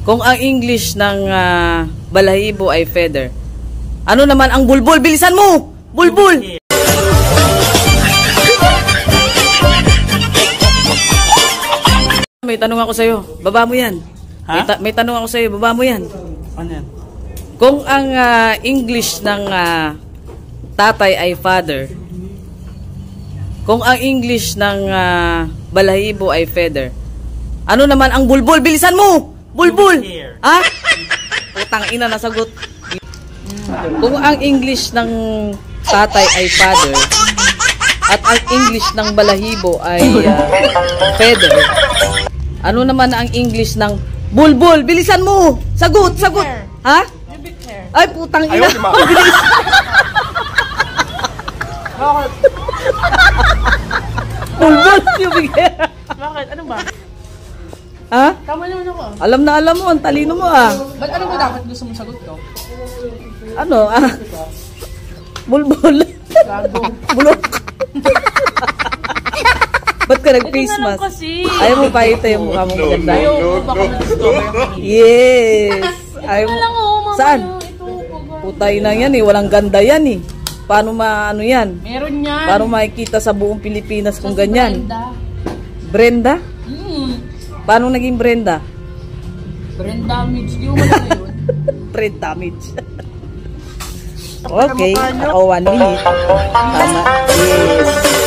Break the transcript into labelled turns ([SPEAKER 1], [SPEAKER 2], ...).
[SPEAKER 1] Kung ang English ng ah, balahibo ay feather, ano naman ang bulbul? Bilisan mo! Bulbul! May tanong ako sa'yo. Baba mo yan. May,
[SPEAKER 2] Ha?
[SPEAKER 1] ta- may tanong ako sa'yo. Baba mo yan.
[SPEAKER 2] Ano yan?
[SPEAKER 1] Kung ang ah, English ng ah, tatay ay father, kung ang English ng ah, balahibo ay feather, ano naman ang bulbul? Bilisan mo! Bulbul! Ha? Putang ina, nasagot. Kung ang English ng tatay ay father, at ang English ng balahibo ay ah, feather, ano naman ang English ng bulbul? Bilisan mo! Sagot! Sagot! Ha? Ay, putang ina.
[SPEAKER 2] Ayaw, di ma-
[SPEAKER 1] Bilis.
[SPEAKER 2] Bakit?
[SPEAKER 1] Bulbul. Pubic hair.
[SPEAKER 2] Bakit? Ano ba?
[SPEAKER 1] Ha?
[SPEAKER 2] Tama naman ako.
[SPEAKER 1] Alam na alam mo, ang talino mo ah.
[SPEAKER 2] Ba't ano ba dapat gusto mong sagot ko?
[SPEAKER 1] Ano? Ah? Bulbul.
[SPEAKER 2] Gago.
[SPEAKER 1] Bulok. Ba't ka nag-face
[SPEAKER 2] Ito na lang
[SPEAKER 1] mask?
[SPEAKER 2] kasi.
[SPEAKER 1] Ayaw mo pa ito yung mukha mo maganda?
[SPEAKER 2] Ayaw ko baka ma-discover ako.
[SPEAKER 1] Yes. Ayaw mo.
[SPEAKER 2] lang oh, mama.
[SPEAKER 1] Saan?
[SPEAKER 2] Ito, pag-
[SPEAKER 1] Putay na yan eh. Walang ganda yan eh. Paano maano yan?
[SPEAKER 2] Meron yan.
[SPEAKER 1] Paano makikita sa buong Pilipinas kung ganyan?
[SPEAKER 2] Brenda.
[SPEAKER 1] Brenda? Paano naging Brenda?
[SPEAKER 2] Brand damage. Di mo na yun.
[SPEAKER 1] Brain damage. okay. Ako one minute. Tama. Yes.